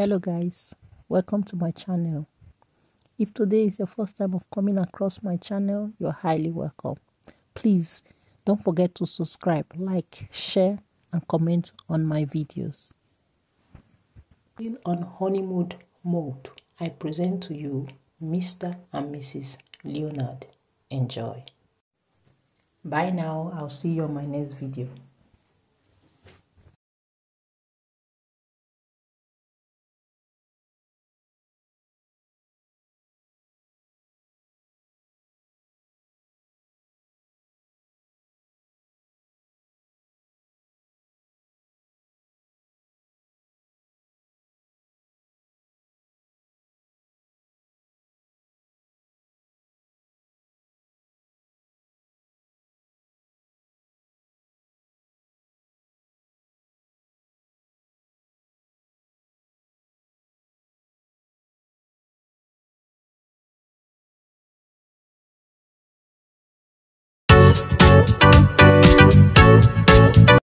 hello guys. Welcome to my channel. If today is your first time of coming across my channel you're highly welcome. Please don't forget to subscribe like share and comment on my videos. In on honeymoon mode i present to you mr and mrs leonard. Enjoy. Bye now. I'll see you on my next video.